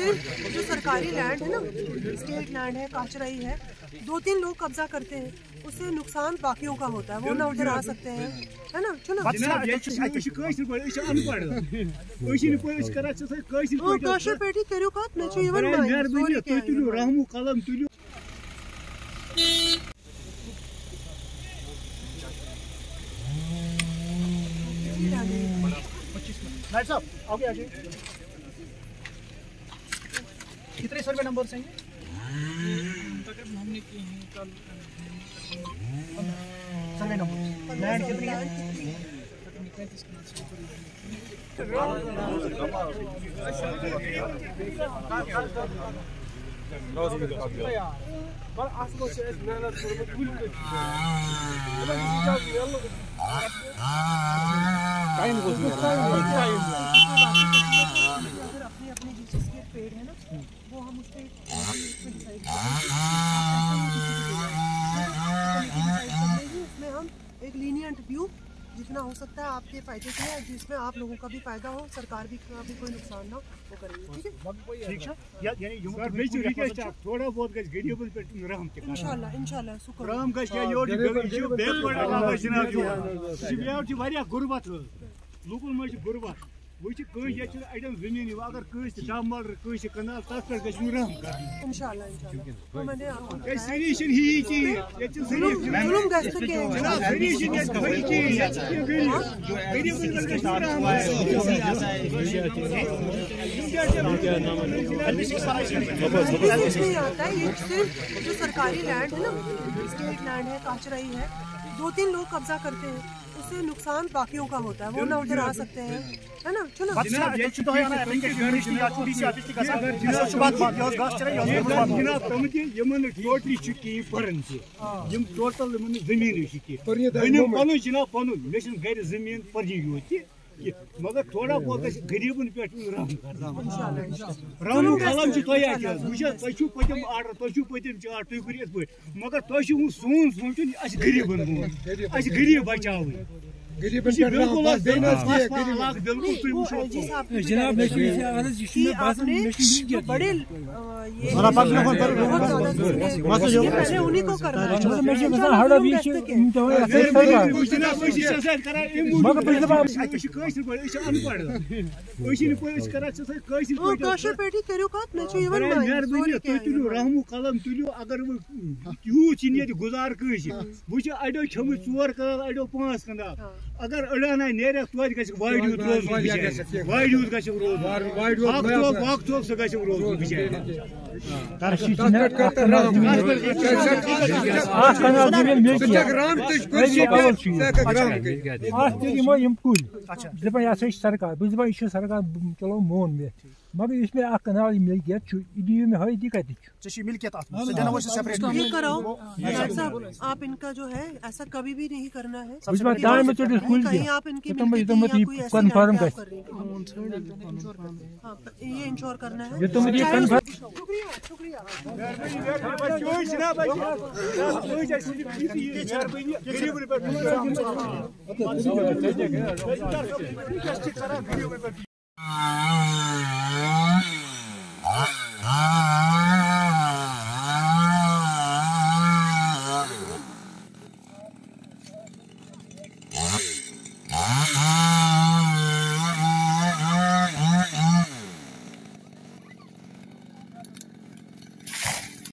सिर्फ़ जो सरकारी लैंड है ना स्टेट लैंड है काचराई है दो तीन लोग कब्जा करते हैं। उससे नुकसान बाकियों का होता है। वो ना उधर आ सकते हैं। है ना? चलो। जनाब ये छ अत छ कइसर पय छ अनपढ़ कइसर पय छ करा छ कइसर ओ पय काशर पेटी करियो कत मैं छु यवन मेहरबानी रहमु कलम आ कितने सर्वे नंबर चाहिए सर्वे नंबर लैंड कितनी है? अगर अपने अपने जिस के पेड़ है वो हम उस इसमें हम एक लीनियंट व्यू जितना हो सकता है आपके फ़ायदे के लिए जिसमें आप लोगों का भी फ़ायदा हो सरकार भी का भी कोई नुकसान ना हो वो करेंगे ठीक है? ठीक है। थोड़ा बहुत गज गरीबन पे रहम के इंशाल्लाह इंशाल्लाह शुक्र रहम गज के योर यो जनाब वारिया गुरबत मज गुरबत अडन ज़मीन अगर कनाल पे तो ही है जो सरकारी लैंड है ना स्टेट लैंड है काचराई है दो तीन लोग कब्जा करते हैं उससे नुकसान बाकियों का होता है वो ना उधर आ सकते हैं है ना चलो जनाब ये तो है ना एप्लीकेशन रिश्ती या डीसी ऑफ़िस की गसा ये बात बात यो गास चले यो बात जनाब तम यमन टोटली छ की परन छ यम टोटल यमन ज़मीन छ की बनिम पनु जनाब पनु ज़मीन परजी योत मगर थोड़ा बहुत गरीबन पे कर कलम तोय छु पतम आर्डर छु पतम चार करियत पय मगर छु सोन सोचुन गरीबन गरीब बचावे रहम लाख बिल्कुल तुम वो वुचो जिस आपने जनाब मैं बताया ये अर्ज़ ये कि मैं बात आपने में जो बड़े अ, ये जरा पास में फ़ोन कर बहुत ज़्यादा चीजें- ये पहले उन्हीं को करना है मतलब मैं ये इंशाल्लाह बता हड़ा जुल्म भी गश्त के। इन तो या फिर सरकार मगर पिछले बार अस कइसर पय अस अनपढ़ कइसर पय अस अगर अड़ाना नेरे तोज गछ वाइड यूत रोज वाइड यूत गछ रोज वाइड यूत वाक तो वाक तो से गछ रोज बिचार ज़मीन किया ग्राम अवल छी आज ते यम कुल दपन या सरकार बुझ बा इश सरकार चलो मोन में मगर इसमें आख कनाल मिल गया छु इदी में है दिक्कत छु चशी मिल्कियत आत्मा से जना वो सेपरेट ये कराओ डॉक्टर साहब आप इनका जो है ऐसा कभी भी नहीं करना है बुझ बा दाम में तो स्कूल कहीं दिया आप इनकी तो मैं तो मिल्कियत मत या कोई ऐसी कंफर्म कर हैं। हाँ, ये इंश्योर करना है ये तो मुझे चाहे कंफर्म उसको- शुक्रिया शुक्रिया गरीबन पे Ah.